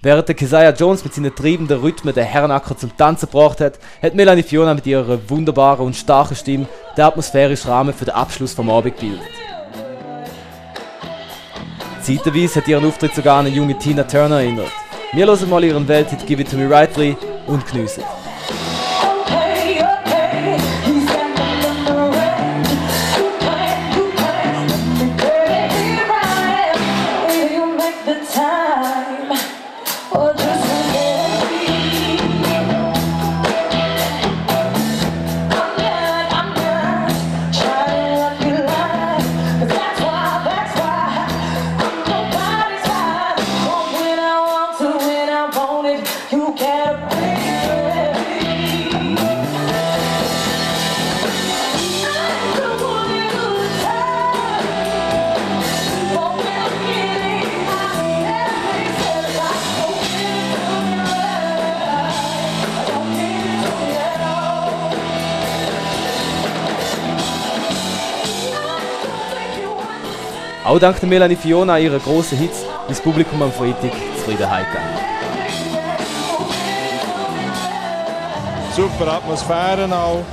Während der Keziah Jones mit seinen treibenden Rhythmen den Herrenacker zum Tanzen gebracht hat, hat Melanie Fiona mit ihrer wunderbaren und starken Stimme den atmosphärischen Rahmen für den Abschluss vom Abend gebildet. Zeitweise hat ihren Auftritt sogar an eine junge Tina Turner erinnert. Wir hören mal ihren Welthit Give It To Me Right rein und geniessen. Auch dank der Melanie Fiona ihrer grossen Hits ist das Publikum am Freitag zufrieden heimgegangen. Super Atmosphäre auch.